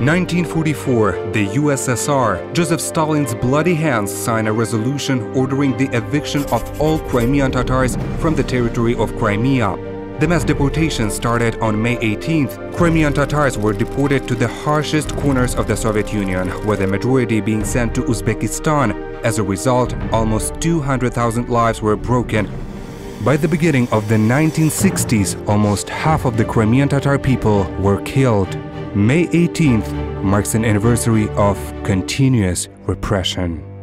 1944, the USSR, Joseph Stalin's bloody hands sign a resolution ordering the eviction of all Crimean Tatars from the territory of Crimea. The mass deportation started on May 18th. Crimean Tatars were deported to the harshest corners of the Soviet Union, with the majority being sent to Uzbekistan. As a result, almost 200,000 lives were broken. By the beginning of the 1960s, almost half of the Crimean Tatar people were killed. May 18th marks an anniversary of continuous repression.